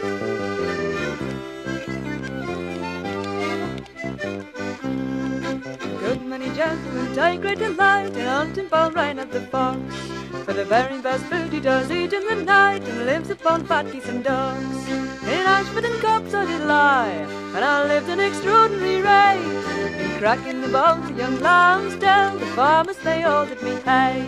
Good many gentlemen take great delight in hunting for Reynard the fox. For the very best food he does eat in the night and lives upon fat geese and dogs. In Ashford and Cops I did lie, and I lived an extraordinary race. In cracking the bones of young lambs tell the farmers they all did me hay.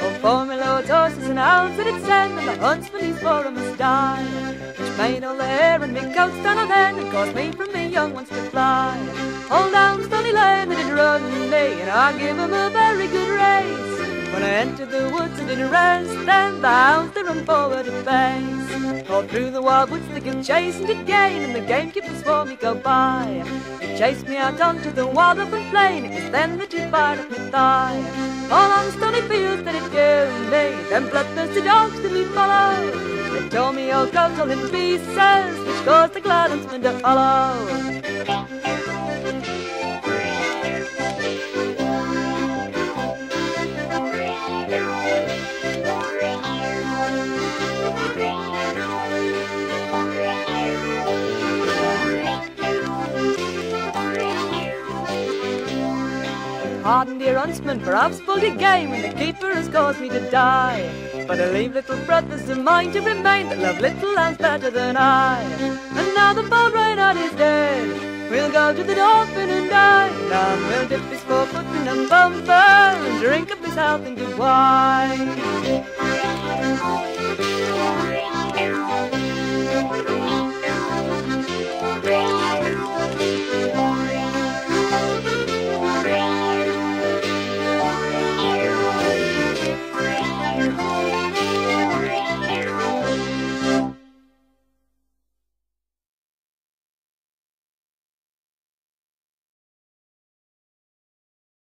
Oh, four my lord's horses and hounds that it send and the huntsman he's for must die. Made all hair and me coat stand on end, and caused me from me young ones to fly. All down Stony Lane they did run me, and I give 'em a very good race. When I entered the woods I didn't rest, then the hounds they run forward at pace. All through the wild woods they give chase and did gain, and the gamekeepers swore me go by. They chased me out onto the wild open plain, it was then that he fired at my thigh. All on stony fields they did kill me, them bloodthirsty dogs did me follow. All coat all in pieces, which caused the glad huntsman to hollow. Pardon, dear huntsman, I've spoiled your game and the keeper has caused me to die. But I leave little brothers of mine to remain that love little lambs better than I. And now the bold Reynard is dead, we'll go to the dolphin and dine. And we'll dip his forefoot in a bumper and drink up his health in good wine.